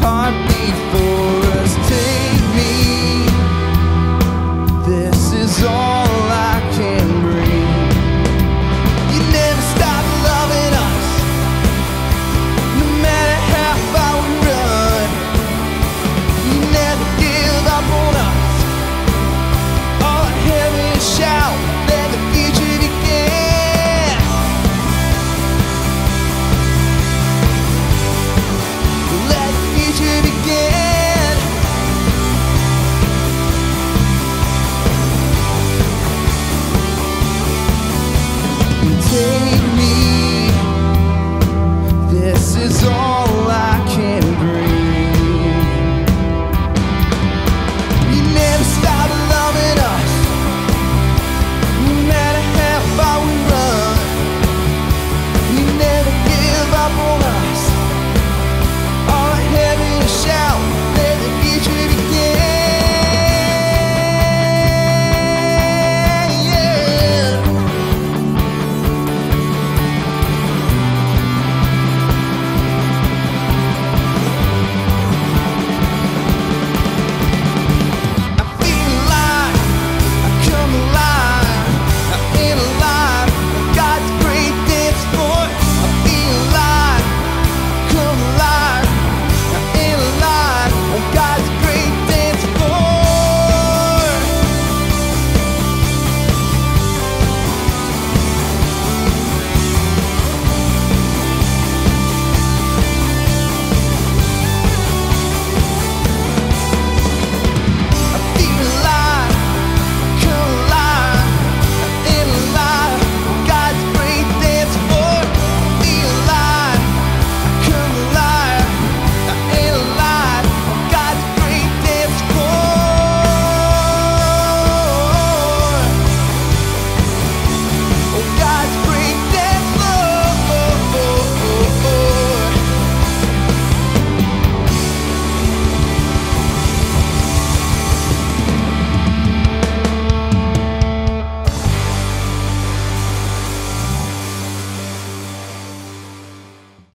heartbeat for